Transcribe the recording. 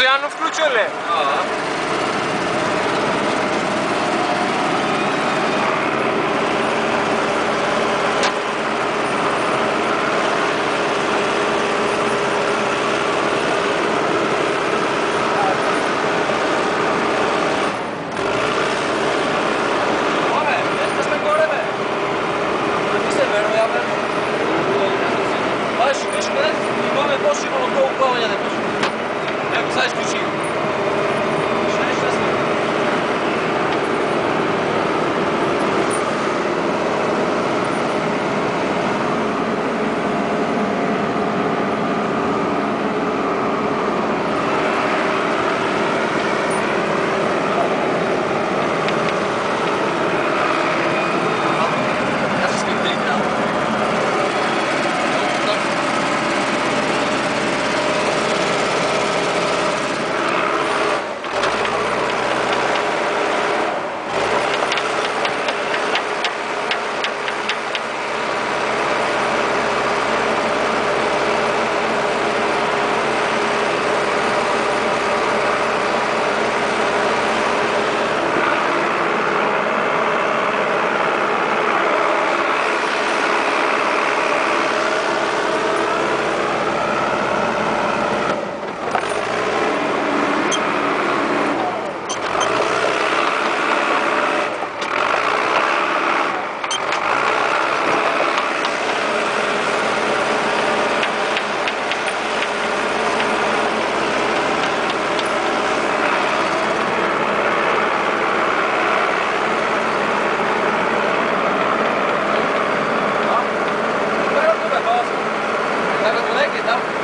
постоянно включен ли? Ага. Виж къде, имаме по-сигурно колко плавания да пишем. Jak zaś dusi. Thank you.